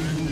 Frieden